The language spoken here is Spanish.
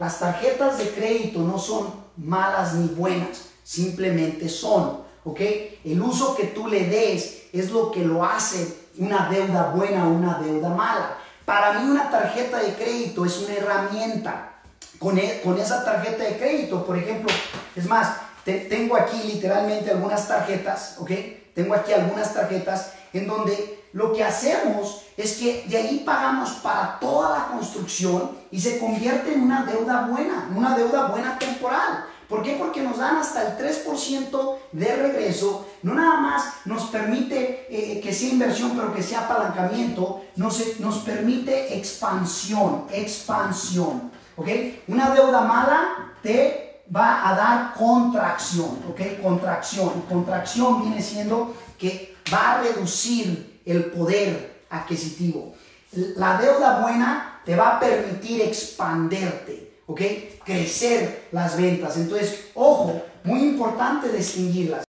las tarjetas de crédito no son malas ni buenas, simplemente son, ¿ok? El uso que tú le des es lo que lo hace una deuda buena o una deuda mala. Para mí una tarjeta de crédito es una herramienta. Con, e, con esa tarjeta de crédito, por ejemplo, es más, tengo aquí literalmente algunas tarjetas, ¿ok? Tengo aquí algunas tarjetas en donde lo que hacemos es que de ahí pagamos para toda la construcción y se convierte en una deuda buena, una deuda buena temporal. ¿Por qué? Porque nos dan hasta el 3% de regreso. No nada más nos permite eh, que sea inversión, pero que sea apalancamiento. Nos, nos permite expansión, expansión. ¿Ok? Una deuda mala te va a dar contracción. ¿Ok? Contracción. Contracción viene siendo que va a reducir el poder adquisitivo. La deuda buena te va a permitir expanderte, ¿ok? Crecer las ventas. Entonces, ojo, muy importante distinguirlas.